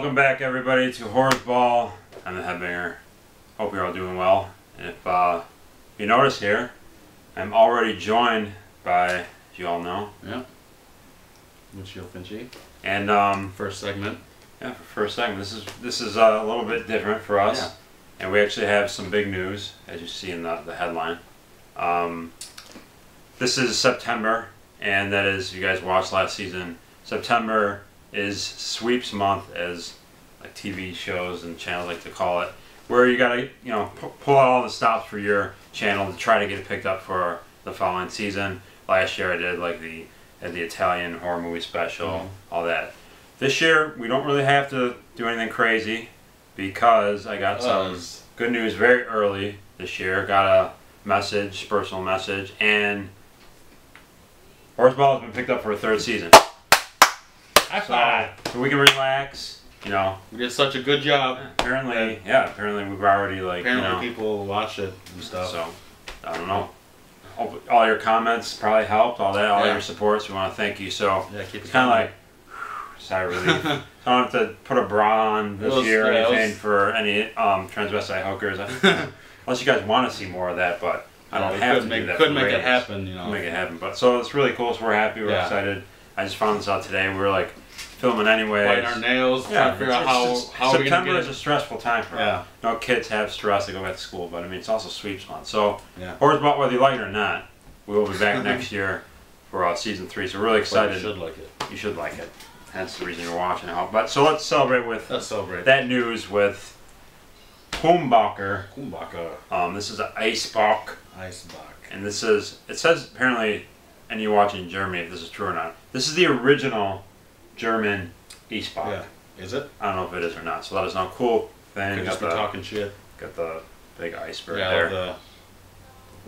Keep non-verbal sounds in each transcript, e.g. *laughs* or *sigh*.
Welcome back, everybody, to Horror's Ball. I'm the headbanger. Hope you're all doing well. And if uh, you notice here, I'm already joined by, as you all know, Yeah. Windshield Finchy. and um, First segment. yeah, for first segment, this is this is uh, a little bit different for us, Yeah. and we actually have some big news, as you see in the the headline. Um, this is September, and that is you guys watched last season. September is sweeps month, as like TV shows and channels like to call it, where you gotta you know pull out all the stops for your channel to try to get it picked up for the following season. Last year I did like the had the Italian horror movie special, Mhm. all that. This year we don't really have to do anything crazy because I got some good news very early this year. Got a message, personal message, and Horror's Ball has been picked up for a third season. High So, five. so we can relax. You know, We did such a good job. apparently, yeah, apparently we've already like Apparently you know. people watch it and stuff. So, I don't know. Hope All your comments probably helped. All that, all Yeah. your supports. We want to thank you. So yeah, keep it's kind of like *sighs* sigh of relief. I don't have to put a bra on this was- year or yeah, anything was- for any um, transvestite hookers. *laughs* Unless you guys want to see more of that, but I don't we have couldn't to make, do that. couldn't for make it happen, you know. Make it happen. But so it's really cool. So we're happy. We're Yeah. excited. I just found this out today. We were like filming anyway. Biting our nails, Yeah, trying to figure out how, it's- how September is a stressful time for us. Yeah, No kids have stress to go back to school, but I mean it's also sweeps month. So Yeah. Horror's Ball, whether you like it or not, we will be back *laughs* next year for uh, season three. So we're really but you excited. should like it. You should like it. Hence the reason you're watching it. But so let's celebrate with let's celebrate. that news with Kulmbacher. Kumbaka. Um, this is an Eisbock, Eisbock. and this is it says apparently, and you watching in Germany if this is true or not. This is the original German Eastbach. Yeah. Is it? I don't know if it is or not. So that is not cool. Then Could just got be the talking shit. got the big iceberg yeah, there. the,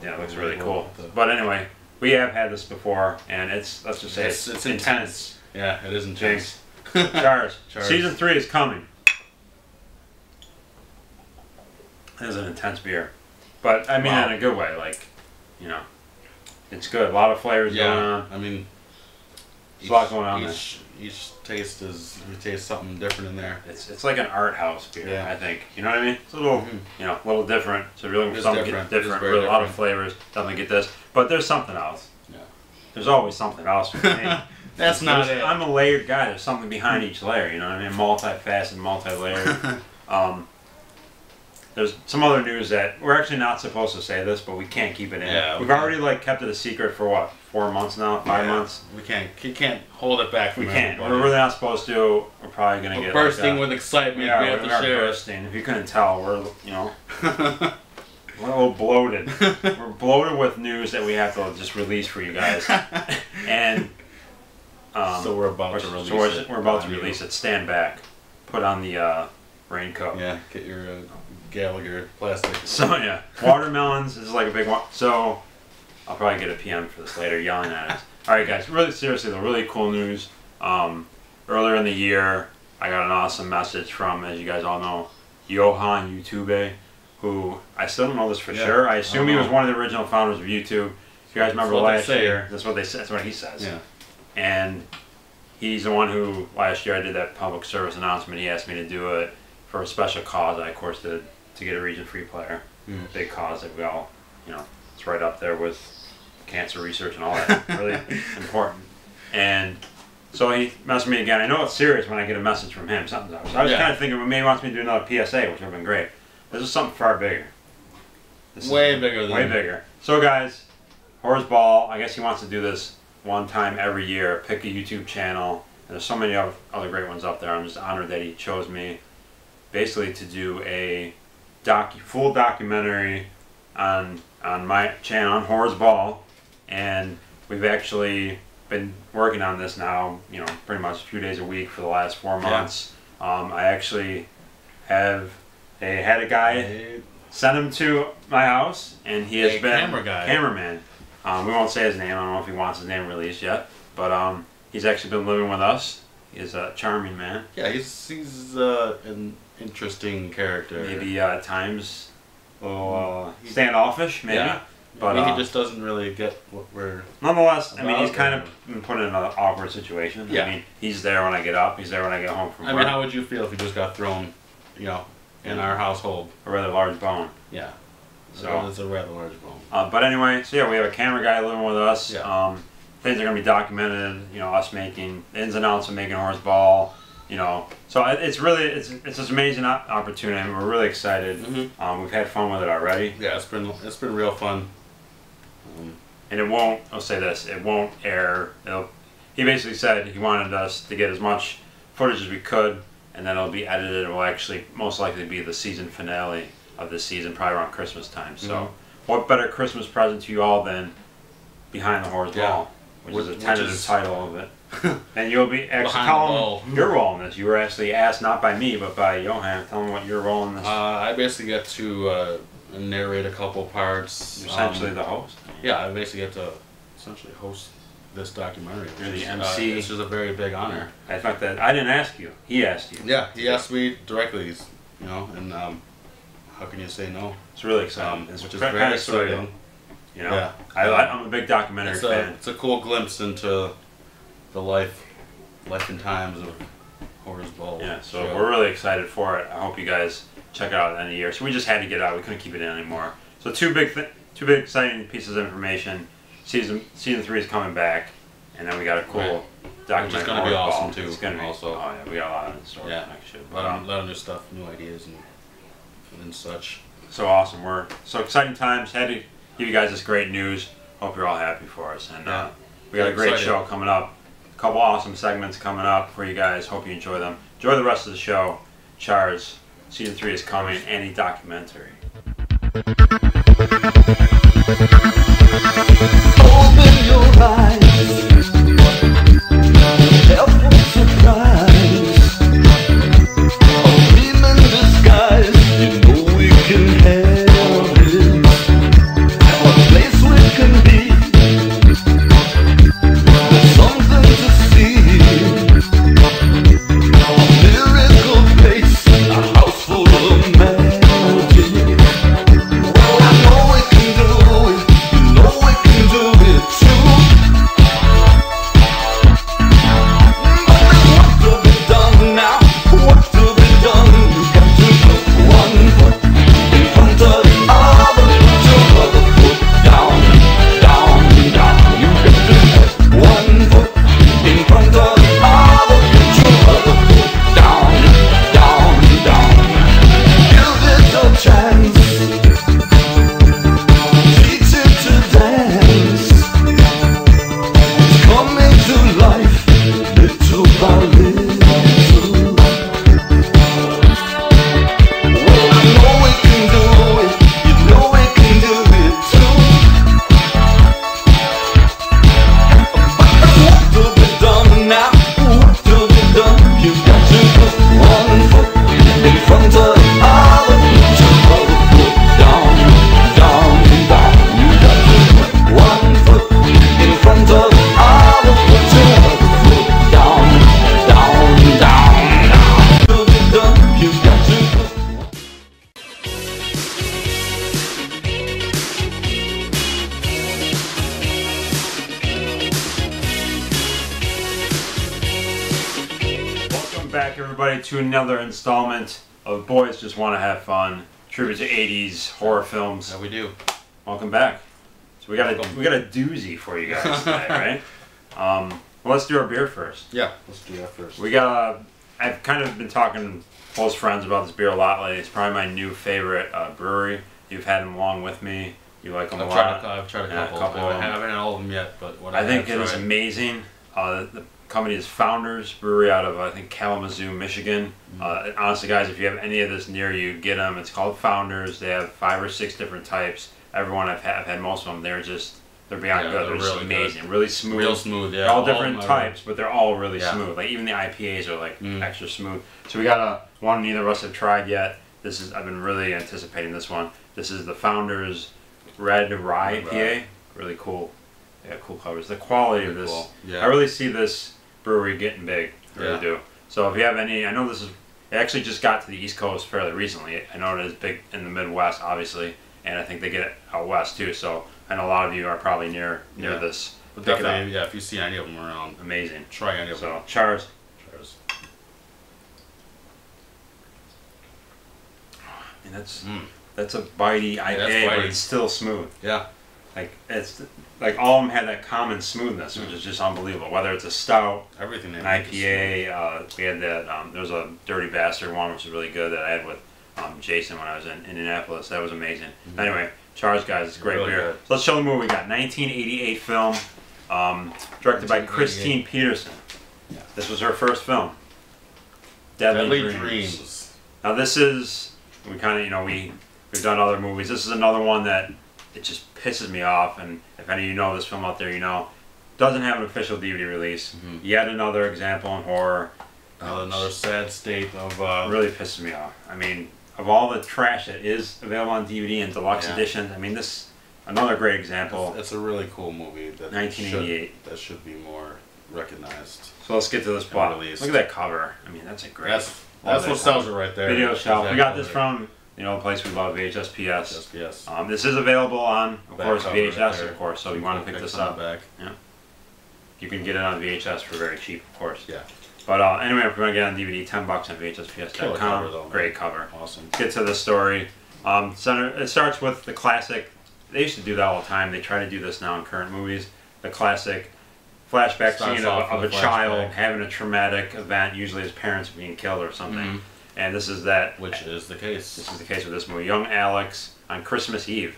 Yeah, it looks really cool. the- But anyway, we have had this before, and it's let's just say It's- it's, it's intense. yeah, it is intense. *laughs* Charles. Season three is coming. It is an intense beer, but I mean Wow. in a good way. Like, you know, it's good. A lot of flavors going Yeah, on. I mean, There's a lot going on Each, each taste is you taste something different in there. It's it's like an art house beer. Yeah. I think you know what I mean. It's a little Mhm. you know a little different. So if you're looking for something different. different, with a lot of different. flavors, definitely get this. But there's something else. Yeah. There's always something else for me. *laughs* That's not it. I'm a layered guy. There's something behind each layer. You know what I mean? Multi-faceted, multi-layered. *laughs* um, there's some other news that we're actually not supposed to say this, but we can't keep it in. Yeah, We've we already like kept it a secret for what four months now, five Yeah. months. We can't. You can't hold it back from We can't. everybody. We're really not supposed to. We're probably gonna We're get bursting like, with excitement. we we are, have we to are share. bursting. If you couldn't tell, we're you know *laughs* we're a little bloated. *laughs* we're bloated with news that we have to just release for you guys, *laughs* and um, so we're about we're, to release so we're, it. we're about to on you. release it. Stand back. Put on the uh, raincoat. Yeah, get your uh, Gallagher plastic. So yeah, watermelons is like a big one. So I'll probably get a PM for this later, yelling at us. All right, guys. Really seriously, the really cool news. Um, earlier in the year, I got an awesome message from, as you guys all know, Johan YouTube, who I still don't know this for Yeah, sure. I I assume don't he was one of the original founders of YouTube. If you guys remember last year, that's what they said. That's what he says Yeah. and he's the one who last year I did that public service announcement. He asked me to do it for a special cause. I of course did to get a region free player. Mhm. Big cause that we all, you know, it's right up there with cancer research and all that. *laughs* really important. And so he messaged me again. I know it's serious when I get a message from him. Something's up. So I was Yeah. kind of thinking, well, maybe he wants me to do another PSA, which would have been great. This is something far bigger. This is Way bigger than way bigger. So guys, Horror's Ball, I guess he wants to do this one time every year. Pick a YouTube channel. And there's so many oth- other great ones up there. I'm just honored that he chose me, basically to do a docu full documentary on on my channel on Horror's Ball, and we've actually been working on this now. You know, pretty much a few days a week for the last four Yeah. months. Um, I actually have they had a guy sent him to my house, and he has A been camera guy. cameraman. Um, we won't say his name. I don't know if he wants his name released yet, but um, he's actually been living with us. He's a charming man. Yeah, he's he's uh, an interesting character. Maybe uh, at times little uh, standoffish, maybe. Yeah. But I mean, uh, he just doesn't really get what we're. nonetheless, I mean, he's kind of been put in an awkward situation. Yeah. I mean, he's there when I get up. He's there when I get home from work. I work. mean, how would you feel if you just got thrown, you know, in our household? a rather large bone. Yeah. So- it's a rather large bone. Uh, but anyway, so yeah, we have a camera guy living with us. Yeah. Um, things are gonna be documented. You know, us making ins and outs of making horror's ball. You know, so it's really it's it's an amazing op- opportunity. and we're really excited. Mhm. Um, we've had fun with it already, Yeah, it's been it's been real fun. Um, and it won't. I'll say this: it won't air. It'll, he basically said he wanted us to get as much footage as we could, and then it'll be edited. It will actually most likely be the season finale of this season, probably around Christmas time. So, Mhm. what better Christmas present to you all than Behind the Horse Yeah. Which, is a tentative is- title of it. *laughs* and you'll be actually tell the them your role in this. You were actually asked not by me, but by Johan. Tell them what your role in this. uh, I basically get to uh, narrate a couple parts. You're essentially um, the host. Yeah, I basically get to essentially host this documentary. You're the is, MC. Uh, it's just a very big honor. I thought that I didn't ask you. He asked you. Yeah, he asked me directly, you know, and um, how can you say no? It's really exciting. Um, it's which is kind very of surreal. You know, Yeah. I, I'm a big documentary It's a, fan. it's a cool glimpse into the life, life and times of Horror's Ball. Yeah, so show. we're really excited for it. I hope you guys check it out at the end of the year. So we just had to get out. We couldn't keep it in anymore. So two big, th- two big exciting pieces of information. Season season three is coming back, and then we got a cool Right. documentary. Is gonna be awesome, ball. too, It's gonna be also. Oh yeah, we got a lot in store Yeah. next year. a But lot, um, of, lot of new stuff, new ideas, and and such. so awesome. We're so exciting times. Had to give you guys this great news. Hope you're all happy for us. And uh, we got a great excited. show coming up. A couple awesome segments coming up for you guys. Hope you enjoy them. Enjoy the rest of the show. Chars, season three is coming. Any documentary. Boys Just Want to Have Fun, tribute to '80s horror films. Yeah, we do. Welcome back. So we got a we got a doozy for you guys *laughs* tonight, right? Um, well, let's do our beer first. Yeah, let's do that first. We got. I've kind of been talking to close friends about this beer a lot lately. It's probably my new favorite uh, brewery. You've had them along with me. You like them I've a tried, lot. a, I've tried a Yeah, a couple. couple I haven't had all of them yet, but what I think it is amazing. Uh, the company is Founders Brewery out of I think Kalamazoo, Michigan. Mm-hmm. Uh, honestly, guys, if you have any of this near you, get them. It's called Founders. They have five or six different types. Everyone I've had, I've had most of them. They're just they're beyond Yeah, good. they're They're, just really good. amazing, really smooth. real smooth. Yeah, They're all of different types, but they're all really Yeah. smooth. Like even the IPAs are like Mm. extra smooth. So we got a one neither of us have tried yet. This is I've been really anticipating this one. This is the Founders Red Rye IPA. Really cool. Yeah, cool covers. The quality of this, cool. Yeah. I really see this brewery getting big. I really Yeah. do. So if you have any, I know this is. It actually just got to the East Coast fairly recently. I know it is big in the Midwest, obviously, and I think they get it out west too. So and a lot of you are probably near near Yeah. this. But Pick it definitely, yeah, if you see any of them around, Amazing. try any of them. So Charles, Cheers. and that's Mm. that's a bitey IPA, that's but it's still smooth. Yeah. Like it's like all of them had that common smoothness, which is just unbelievable. Whether it's a stout, Everything. an IPA, uh, we had that. Um, there was a Dirty Bastard one, which was really good that I had with um, Jason when I was in Indianapolis. That was amazing. Anyway, Charles, guys, it's a great Really beer. good. So let's show the movie. We got 1988 film, um, directed by Kristine Peterson. Yeah. This was her first film. Deadly, Deadly Dreams. Dreams. Now this is we kind of you know we we've done other movies. This is another one that it just pisses me off. And if any of you know this film out there, you know doesn't have an official DVD release. Mhm. Yet another example in horror. Another, another sad state of. Uh, really pisses me off. I mean, of all the trash that is available on DVD and deluxe Yeah. editions, I mean this another great example. It's, a really cool movie that 1988. should, that should be more recognized. So let's get to this plot. released. Look at that cover. I mean, that's a great That's that's that what sells it right there. video shelf. We got this from you know a place we love, VHS PS. Yes, yes. Um, this is available on, of Back course, VHS, of course. So you want to pick Pick this up. Back. You can get it on VHS for very cheap, of course. Yeah. But uh, anyway, if you want to get on DVD, ten bucks on VHSPS.com. Great cover. Awesome. Get to the story. Um, center, it starts with the classic. They used to do that all the time. They try to do this now in current movies. The classic flashback Starts scene of, of a a child having a traumatic event, usually his parents being killed or something. Mhm. And this is that. Which is the case. This is the case with this movie. Young Alex on Christmas Eve.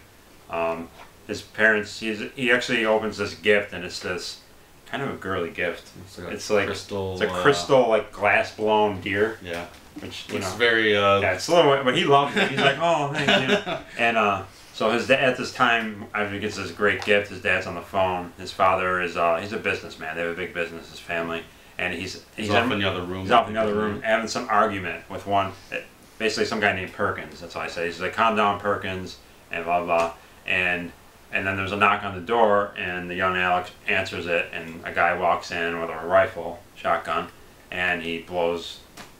Um, his parents, he's, he actually opens this gift, and it's this kind of a girly gift. It's like, It's like crystal. It's a uh, crystal, like glass blown deer, yeah. which you It's know. very. Uh, Yeah, it's a little, but he loves it. He's like, oh, thank you. *laughs* And uh, so his dad at this time, after he gets this great gift, his dad's on the phone. His father is uh, he's a businessman. They have a big business, his family, and he's He's, he's, off in- the other room. He's off in the other room having some argument with one, eh, basically some guy named Perkins. That's all I say. He's like, calm down, Perkins, and blah blah. And and then there's a knock on the door, and the young Alex answers it, and a guy walks in with a rifle, shotgun, and he blows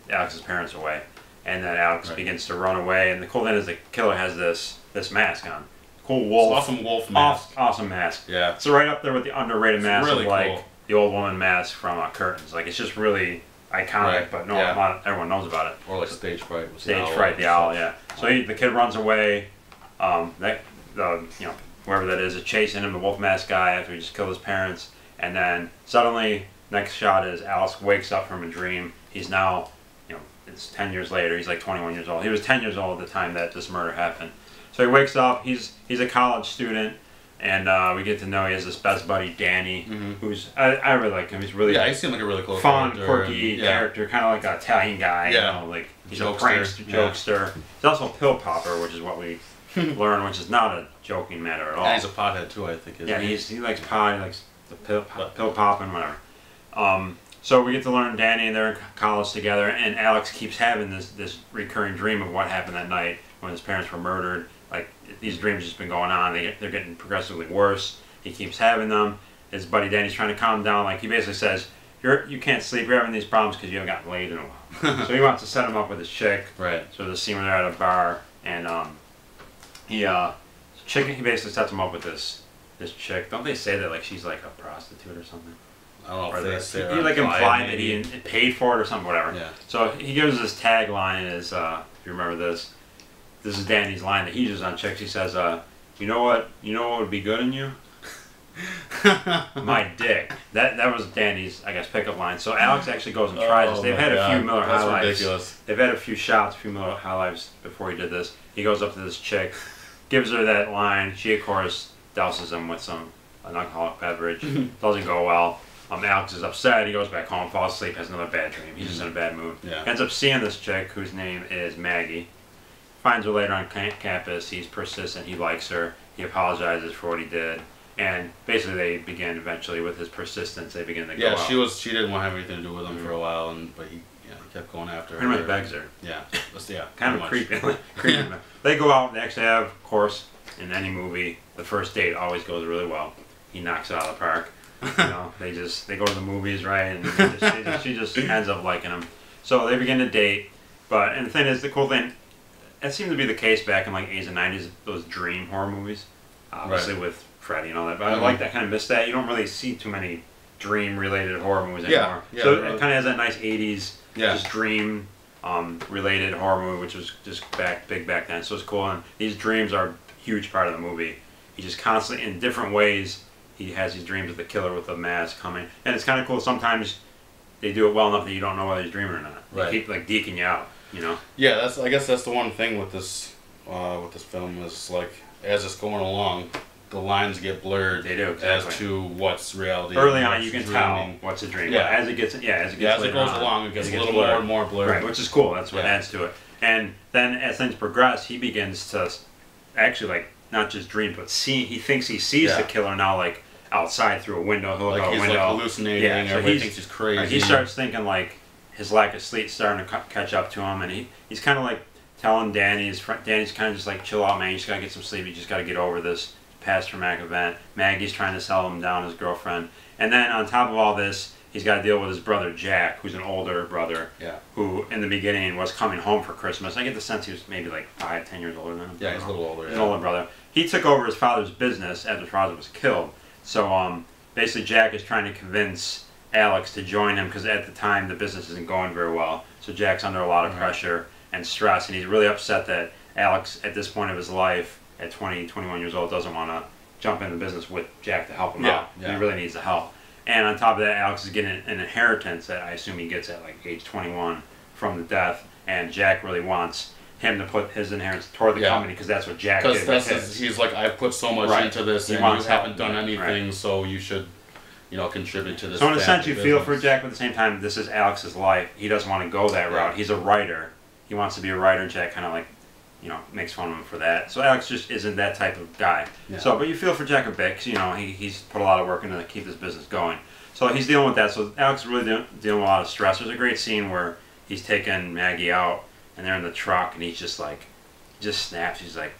Alex's parents away. And then Alex Right. begins to run away. And the cool thing is the killer has this this mask on, cool wolf, awesome wolf mask. Aw- awesome mask. Yeah. So right up there with the underrated It's mask really of like cool. The old woman mask from uh, Curtains. Like it's just really iconic, Right, but no, yeah. not everyone knows about it. Or like stage fright. the Stage owl fright, the owl, yeah. So he, the kid runs away. Um, that the you know whoever that is is chasing him, the wolf mask guy after he just killed his parents, and then suddenly next shot is Alex wakes up from a dream. He's now, you know, it's ten years later. He's like 21 years old. He was 10 years old at the time that this murder happened. So he wakes up. He's he's a college student. And uh, we get to know he has this best buddy Danny, Mhm. who's I, I really like him. He's really Yeah, he seemed like a really cool fun, character, quirky yeah. character, kind of like an Italian guy. Yeah. You know, like he's Jokester, a prankster, yeah. jokester. He's also a pill popper, which is what we *laughs* learn, which is not a joking matter at all. And he's a pothead too, I think. Yeah, he? he's, he likes pot, he likes the pill, But- pill popping, whatever. Um, so we get to learn Danny and they're in college together, and Alex keeps having this this recurring dream of what happened that night when his parents were murdered. Like these dreams just been going on. They they're getting progressively worse. He keeps having them. His buddy Danny's trying to calm him down. Like he basically says, "You're you can't sleep. You're having these problems because you haven't gotten laid in a while." *laughs* so he wants to set him up with his chick. right. So the scene where they're at a bar, and um, he uh, chick he basically sets him up with this this chick. Don't they say that like she's like a prostitute or something? Oh, don't know Or if they say he, he like implied, implied that he paid for it or something, whatever. Yeah. So he gives this tagline is, uh, if you remember this, this is Danny's line that he uses on chicks. He says, uh, "You know what? You know what would be good in you? My *laughs* dick." That that was Danny's, I guess, pickup line. So Alex actually goes and tries this. Oh They've my had a few Miller That's High Lives. ridiculous. They've had a few shots, a few Miller High Lives before he did this. He goes up to this chick, gives her that line. She, of course, douses him with some an alcoholic beverage. *laughs* Doesn't go well. Um, Alex is upset. He goes back home, falls asleep, has another bad dream. He's just in a bad mood. Yeah. Ends up seeing this chick whose name is Maggie. Finds her later on cam- campus. He's persistent. He likes her. He apologizes for what he did. And basically, they begin eventually with his persistence. They begin to go Yeah, out. she was. She didn't want to have anything to do with him for a mm-hmm. while, and but he, yeah, he kept going after pretty her. much begs her. Yeah, that's, yeah, kind of pretty creepy. *laughs* creepy. They go out. They actually have, of course, in any movie, the first date always goes really well. He knocks it out of the park. You *laughs* know, they just they go to the movies, right? And just, just- she just *laughs* ends up liking him. So they begin to date. But and the thing is, the cool thing, it seemed to be the case back in like 80s and 90s. Those dream horror movies, obviously with Freddy and all that. But I Mhm. like that kind of miss that. You don't really see too many dream related horror movies anymore. yeah, so it kind of has that nice '80s Yeah. just dream um, related horror movie, which was just back big back then. So it's cool, and these dreams are a huge part of the movie. He just constantly, in different ways, he has these dreams of the killer with the mask coming, and it's kind of cool. Sometimes they do it well enough that you don't know whether he's dreaming or not. They Right. keep like deking you out, you know. Yeah, that's. I guess that's the one thing with this, uh, with this film is like as it's going along, the lines get blurred They do, as to what's reality. Early on, you can dreaming. tell what's a dream. Yeah. But as it gets, yeah, as it gets, Yeah, as it goes on, along, it gets as a little blurred. more and more blurred. Right, which is cool. That's what Yeah. adds to it. And then as things progress, he begins to actually like not just dream, but see. He thinks he sees Yeah. the killer now, like outside through a window. He'll Like out a he's like hallucinating. Yeah, so everybody he's- thinks he's crazy. He starts thinking like his lack of sleep starting to catch up to him, and he he's kind of like telling Danny, his friend, Danny's kind of just like chill out, man. You just gotta get some sleep. You just gotta get over this past traumatic event. Maggie's trying to sell him down, his girlfriend, and then on top of all this, he's got to deal with his brother Jack, who's an older brother, Yeah. who in the beginning was coming home for Christmas. I get the sense he was maybe like five, ten years older than him. Yeah, he's a little older. His Yeah. older brother. He took over his father's business after his father was killed. So um, basically, Jack is trying to convince Alex to join him because at the time the business isn't going very well. So Jack's under a lot of Right. pressure and stress, and he's really upset that Alex, at this point of his life, at 20, 21 years old, doesn't want to jump into business with Jack to help him Yeah, out. yeah. He really needs the help. And on top of that, Alex is getting an inheritance that I assume he gets at like age 21 from the death, and Jack really wants him to put his inheritance toward the Yeah. company because that's what Jack did. Because that's his. his, he's like I've put so much Right. into this He and you haven't done Right. anything, so you should, you know, contribute to this. So in a sense, you feel for. Jack, but at the same time, this is Alex's life. He doesn't want to go that Yeah. route. He's a writer. He wants to be a writer. Jack kind of like, you know, makes fun of him for that. So Alex just isn't that type of guy. Yeah. So, but you feel for Jack a bit, 'cause, you know, he, he's put a lot of work into to keep this business going. So he's dealing with that. So Alex is really dealing, dealing with a lot of stress. There's a great scene where he's taking Maggie out, and they're in the truck, and he's just like, just snaps. He's like,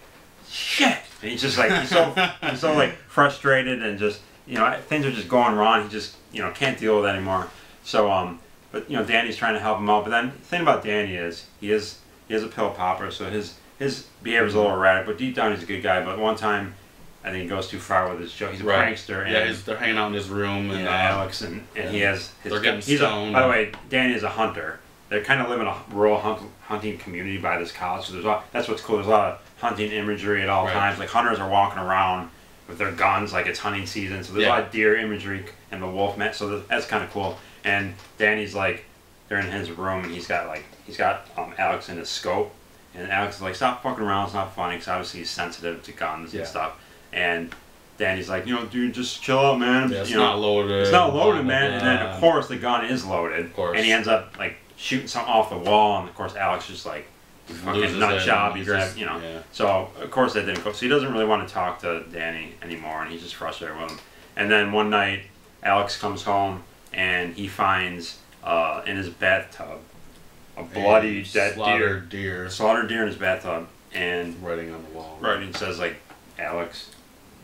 shit, and he's just like, he's so, *laughs* he's so like frustrated and just, you know, things are just going wrong. He just, you know, can't deal with it anymore. So, um, but you know, Danny's trying to help him out. But then the thing about Danny is he is he is a pill popper, so his his behavior's a little erratic. But deep down, he's a good guy. But one time, I think he goes too far with his joke. He's a Right. prankster, and Yeah, he's, they're hanging out in his room and yeah, uh, Alex and, and yeah. he has his They're getting he's a, stoned. by the way, Danny is a hunter. They're kind of live in a rural hunt, hunting community by this college. So there's a lot, that's what's cool. There's a lot of hunting imagery at all Right. times. Like hunters are walking around with their guns, like it's hunting season. So there's a lot of deer imagery and the wolf man. So that's kind of cool. And Danny's like, they're in his room and he's got like he's got um, Alex in his scope, and Alex is like, stop fucking around. It's not funny because obviously he's sensitive to guns Yeah. and stuff. And Danny's like, you know, dude, just chill out, man. yeah, it's you know, not loaded. it's not loaded, man. And then of course the gun is loaded. Of course. And he ends up like shooting something off the wall, and of course Alex just like fucking nut job. He's just- you know. yeah. So of course that didn't go. So he doesn't really want to talk to Danny anymore, and he's just frustrated with him. And then one night, Alex comes home and he finds uh, in his bathtub a bloody And dead deer, slaughtered deer, slaughtered deer in his bathtub, and writing on the wall. writing says like Alex.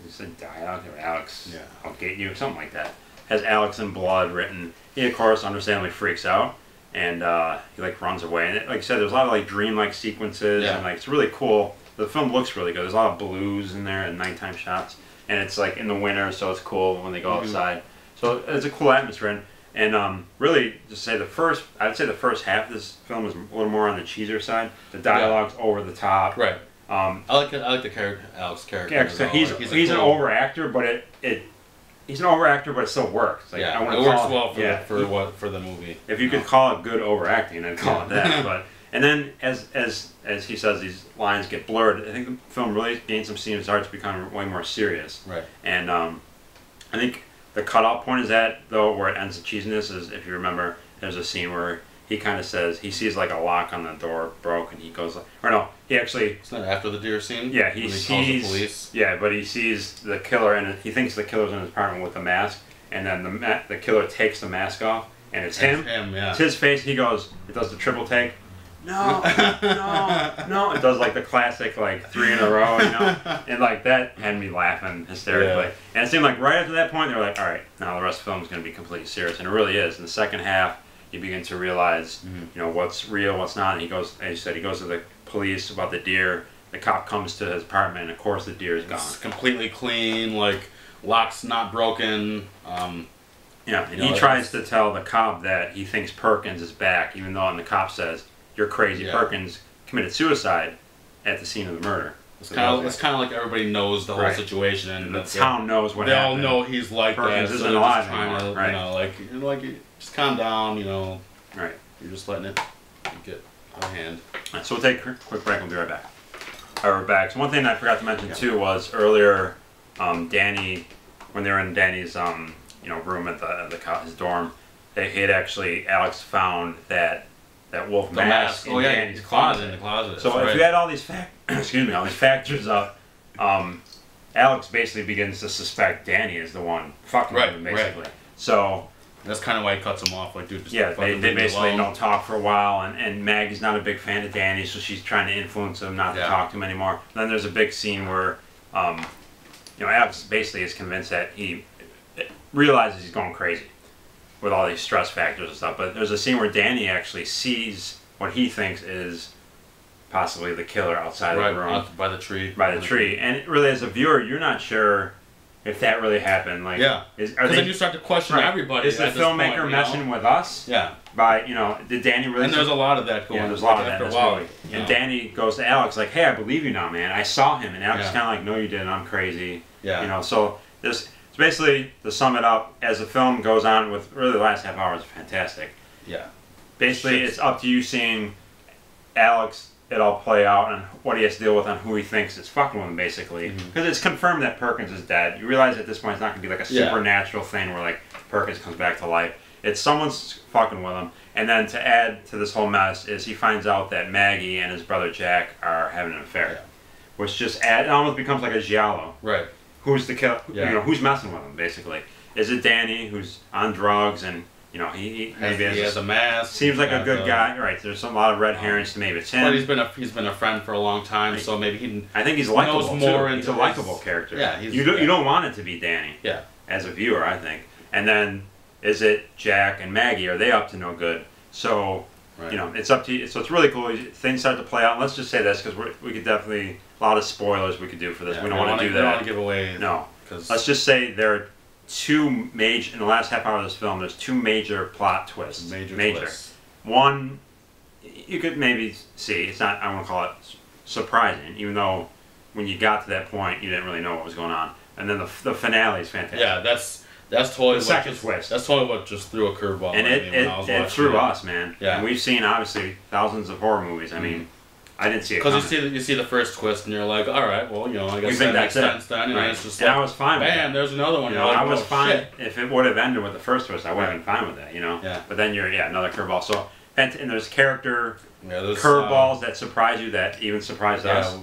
He said die out or Alex. Yeah. I'll get you, something like that. Has Alex in blood written. He of course understandably freaks out and uh, he like runs away. And it, like I said, there's a lot of like dreamlike sequences Yeah. and like it's really cool. The film looks really good. There's a lot of blues in there and nighttime shots, and it's like in the winter, so it's cool when they go Mhm. outside. So it's a cool atmosphere. And, and um, really, to say the first, I'd say the first half of this film is a little more on the cheeser side. The dialogue's over the top. Right. Um, I like I like the character, Alex character. yeah, he's Like, he's, an cool- over actor, but it it he's an over actor, but it still works. Like, I yeah, it works call well for yeah, the, for what for the movie. if you could call it good overacting, I'd call it that. but and then as as as he says, these lines get blurred. I think the film really gains some steam. It starts to become way more serious. Right. And um, I think the cutoff point is that though where it ends the cheesiness is if you remember, there's a scene where he kind of says he sees like a lock on the door broke, and he goes or no, he actually It's not after the deer scene. yeah, he when sees. calls the police. Yeah, but he sees the killer, and he thinks the killer's in his apartment with the mask, and then the ma- the killer takes the mask off, and it's him. It's him, yeah. It's his face. He goes. It does the triple take. No, no, *laughs* no. It does like the classic like three in a row, you know, and like that had me laughing hysterically. Yeah. And it seemed like right after that point, they were like, all right, now the rest of the film is going to be completely serious, and it really is. In the second half, you begin to realize, Mhm. you know, what's real, what's not. And he goes, as you said, he goes to the police about the deer. the cop comes to his apartment, and of course the deer is gone. It's completely clean, like lock's not broken. Um, Yeah, and You he know, tries to tell the cop that he thinks Perkins is back, even though and the cop says, "You're crazy. Yeah. Perkins committed suicide at the scene of the murder." It's kind of it's kind of like everybody knows the whole Right. situation, and And the that's- town knows what they all know he's like Perkins that. isn't so they're alive just trying anymore, to, right. You know, like you're like just calm down. You know, Right. you're just letting it get out of hand. Alright, So we'll take a quick break. We'll be right back. All right, we're back. So one thing I forgot to mention too was earlier, um, Danny, when they were in Danny's um, you know room at the, the his dorm, they had actually Alex found that that wolf The mask, in oh yeah, Danny's he's closet in the closet. So that's if right. you had all these fact, *clears throat* excuse me, all these factors up, um, Alex basically begins to suspect Danny is the one fucking Right, him, right. basically. So that's kind of why he cuts him off. Like, dude, just yeah, they, they basically alone. don't talk for a while, and, and Maggie's not a big fan of Danny, so she's trying to influence him not to talk to him anymore. then there's a big scene where, um, you know, Alex basically is convinced that he realizes he's going crazy with all these stress factors and stuff. But there's a scene where Danny actually sees what he thinks is possibly the killer outside right of the room out by the tree. by the tree. And really, as a viewer, you're not sure if that really happened. Like, Yeah. are Because then you start to question right. everybody. is the filmmaker point, you know? messing with us? Yeah, by you know did Danny really and there's a lot of that going. yeah there's a lot of that in after this movie. and. Danny goes to Alex like hey I believe you now man I saw him and Alex is Yeah. kind of like no you didn't I'm crazy Yeah. you know so this it's basically to sum it up as the film goes on with really the last half hour is fantastic Yeah. basically it's up to you seeing Alex it all play out and what he has to deal with and who he thinks is fucking with him basically mm-hmm. because it's confirmed that Perkins is dead you realize at this point it's not going to be like a Yeah. supernatural thing where like Perkins comes back to life it's someone's fucking with him and then to add to this whole mess is he finds out that Maggie and his brother Jack are having an affair Yeah. which just add, it almost becomes like a giallo Right. who's the kill Yeah. you know who's messing with him basically is it Danny who's on drugs and you know he, he maybe has he a has a mask. Seems like a good guy, right? There's some, a lot of red uh, herrings to maybe it's But he's him. been a he's been a friend for a long time, so maybe he. I think he's knows likable more too. He's a into likable character. Yeah, you don't yeah. you don't want it to be Danny Yeah. as a viewer, I think. And then is it Jack and Maggie? Are they up to no good? So Right. you know, it's up to you. So it's really cool. Things start to play out. Let's just say this because we could definitely a lot of spoilers we could do for this. Yeah, we don't want to do that. We don't want to give away. No. Because Let's just say there are two major in the last half hour of this film. There's two major plot twists. major, major. twists. One, you could maybe see. It's not. I won't call it surprising, even though when you got to that point, you didn't really know what was going on. And then the, the finale is fantastic. Yeah, that's that's totally The what second just, twist. That's totally what just threw a curveball. and at it me when it, I was it threw it. us, man. Yeah. And we've seen obviously thousands of horror movies. I mean, I didn't see it Because you see, the, you see the first twist, and you're like, all right, well, you know, I guess think that makes that's it. sense then. And Right. it's just and like, I was fine with bam, it. there's another one. You know, like, I was oh, fine shit. if it would have ended with the first twist. I would have Right. been fine with that, you know. Yeah. But then you're yeah another curveball. So and, and there's character Yeah, there's, curveballs that surprise you that even surprised Uh, us.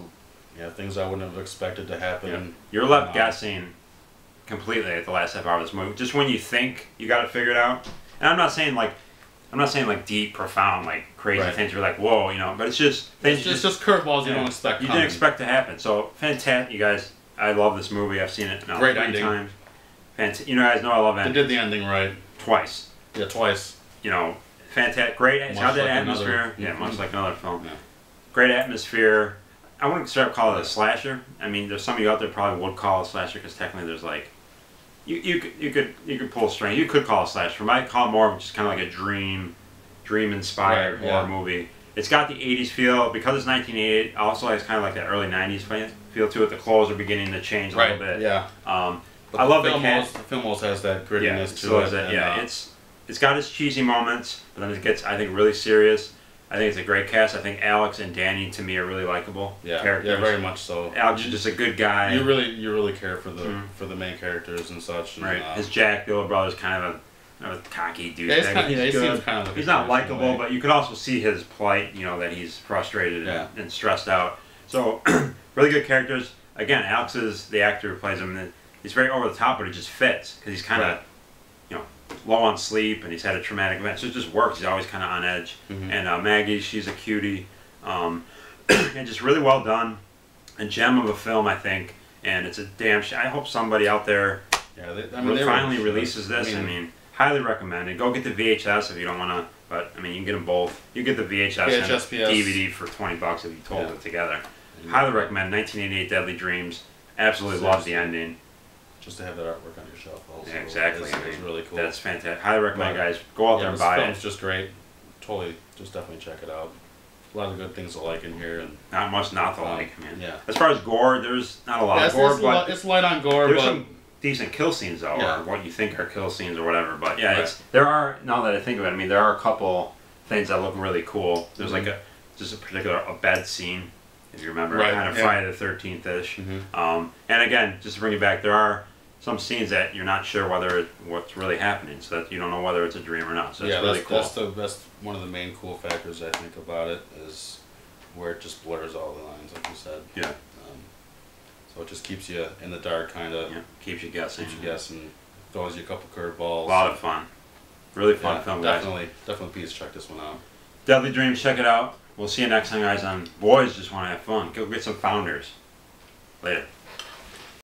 yeah, yeah, things I wouldn't have expected to happen. Yeah. You're left guessing completely at the last half hour of this movie. Just when you think you got it figured out. And I'm not saying like, I'm not saying like deep, profound, like crazy Right. things. You're like, whoa, you know. But it's just things It's you just, just curveballs you yeah, don't expect. You coming. didn't expect to happen. So fantastic, you guys. I love this movie. I've seen it now Great three ending. times. Fant- you know, guys know I love They it did the ending right. twice. Yeah, twice. You know, fantastic, great. It's Much how that like atmosphere. another- Yeah, Mhm. much like another film. Yeah. Great atmosphere. I wouldn't start call it a slasher. I mean, there's some of you out there probably would call it a slasher because technically there's like, you you could you could you could pull a string. You could call it a slasher. I might call it more of just kind of like a dream, dream inspired Right, horror yeah. movie. It's got the 80s feel because it's 1988. Also has kind of like that early 90s feel to it. The clothes are beginning to change a Right. little bit. Yeah. Um, But I love the almost- The film also has that yeah, to so it. it. Yeah, uh, it's it's got its cheesy moments, but then it gets I think really serious. I think it's a great cast. I think Alex and Danny to me are really likable yeah, characters. yeah, very much so. Alex is just a good guy. You really, you really care for the Mhm. for the main characters and such. And, right. uh, His Jack, the older brother's kind of a, a cocky dude. yeah, he's yeah, he kind of He's not douche in a likable, but you can also see his plight. You know that he's frustrated Yeah. and, and stressed out. So *clears throat* really good characters. Again, Alex is the actor who plays him. and He's very over the top, but it just fits because he's kind of Right. know low on sleep and he's had a traumatic event. So it just works. He's always kind of on edge. Mhm. And uh, Maggie, she's a cutie, um, *clears throat* and just really well done. A gem of a film, I think. And it's a damn. Sh- I hope somebody out there yeah, they, I I mean, were- finally releases this. I mean, highly recommended. Go get the VHS if you don't want to, but I mean, you can get them both. You get the VHS and VHS, PS. DVD for twenty bucks if you hold Yeah. it together. And Highly recommend 1988 Deadly Dreams. Absolutely love the ending. Just to have that artwork on your shelf also. Yeah, exactly. Is, I is really cool. That's fantastic. Highly recommend, But- guys. Go out yeah, there and this buy film's it. just great. Totally, just definitely check it out. A lot of good things to like in here, and Not much not to Um, like, man. yeah. As far as gore, there's not a lot Yeah, of gore, it's, but li- it's light on gore, there's but some decent kill scenes though, Yeah. or what you think are kill scenes or whatever. But yeah, Right. it's there are now that I think of it. I mean, there are a couple things that look really cool. There's like Mhm. a just a particular a bed scene, if you remember, Right, kind of yeah. Friday the Thirteenth ish. Mhm. Um, and again, just to bring it back, there are some scenes that you're not sure whether it, what's really happening, so that you don't know whether it's a dream or not. So it's yeah, really that's, cool. that's the that's one of the main cool factors I think about it is where it just blurs all the lines, like you said. yeah, Um, so it just keeps you in the dark, kind of yeah, keeps you guessing. keeps you guessing, throws you a couple curveballs. A lot of fun. Really fun yeah, film, guys. definitely, definitely, please check this one out. Deadly Dreams, check it out. We'll see you next time, guys. On Boys Just Want to Have Fun. Go get some founders. Later.